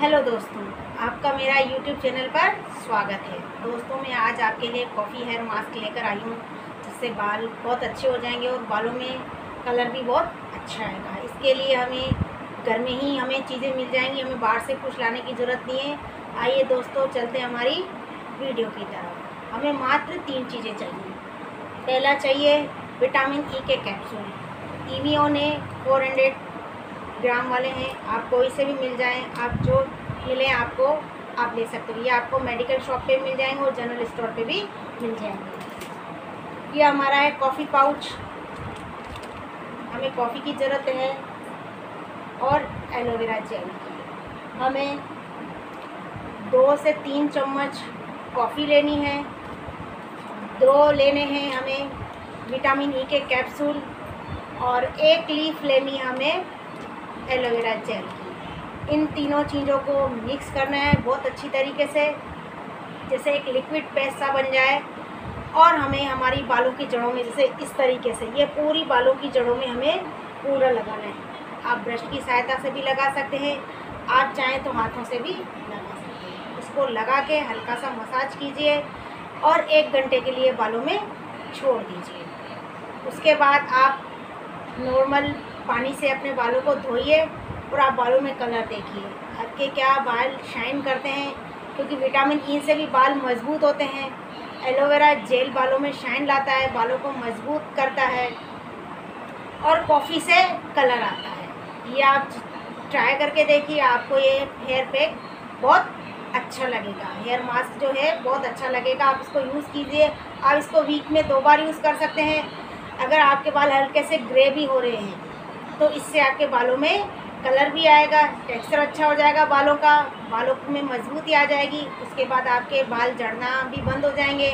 Hello दोस्तों, आपका मेरा यूट्यूब चैनल पर स्वागत है। दोस्तों, मैं आज आपके लिए कॉफ़ी हेयर मास्क लेकर आई हूँ, जिससे बाल बहुत अच्छे हो जाएँगे और बालों में कलर भी बहुत अच्छा आएगा। इसके लिए हमें, घर में ही हमें चीज़ें मिल जाएँगी, हमें बाहर से कुछ लाने की ज़रूरत नहीं है। आइए दोस्तों, चलते हैं हमारी वीडियो की तरफ़। हमें मात्र तीन चीज़ें चाहिए। पहला चाहिए विटामिन ई e के कैप्सूल ईवीओ ने फोर हंड्रेड ग्राम वाले हैं आप कोई से भी मिल जाएँ, आप जो मिले आपको आप ले सकते हो। ये आपको मेडिकल शॉप पे मिल जाएँगे और जनरल स्टोर पे भी मिल जाएँगे। ये हमारा है कॉफ़ी पाउच हमें कॉफ़ी की ज़रूरत है और एलोवेरा जेल हमें दो से तीन चम्मच कॉफ़ी लेनी है। दो लेने हैं हमें विटामिन ई e के कैप्सूल और एक लीफ लेनी है हमें एलोवेरा जेल। इन तीनों चीज़ों को मिक्स करना है बहुत अच्छी तरीके से जैसे एक लिक्विड पेस्ट सा बन जाए और हमें हमारी बालों की जड़ों में, जैसे इस तरीके से, ये पूरी बालों की जड़ों में हमें पूरा लगाना है। आप ब्रश की सहायता से भी लगा सकते हैं, आप चाहें तो हाथों से भी लगा सकते हैं। इसको लगा के हल्का सा मसाज कीजिए और एक घंटे के लिए बालों में छोड़ दीजिए। उसके बाद आप नॉर्मल पानी से अपने बालों को धोइए और आप बालों में कलर देखिए। आपके क्या बाल शाइन करते हैं, क्योंकि विटामिन ई e से भी बाल मज़बूत होते हैं। एलोवेरा जेल बालों में शाइन लाता है, बालों को मज़बूत करता है और कॉफ़ी से कलर आता है। ये आप ट्राई करके देखिए, आपको ये हेयर पैक बहुत अच्छा लगेगा। हेयर मास्क जो है, बहुत अच्छा लगेगा। आप इसको यूज़ कीजिए। आप इसको वीक में दो बार यूज़ कर सकते हैं। अगर आपके बाल हल्के से ग्रे भी हो रहे हैं तो इससे आपके बालों में कलर भी आएगा, टेक्सचर अच्छा हो जाएगा बालों का, बालों में मजबूती आ जाएगी, उसके बाद आपके बाल जड़ना भी बंद हो जाएँगे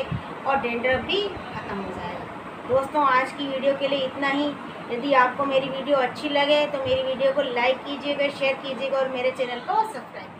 और डेंड्रफ भी ख़त्म हो जाएगा। दोस्तों, आज की वीडियो के लिए इतना ही। यदि आपको मेरी वीडियो अच्छी लगे तो मेरी वीडियो को लाइक कीजिएगा, शेयर कीजिएगा और मेरे चैनल को सब्सक्राइब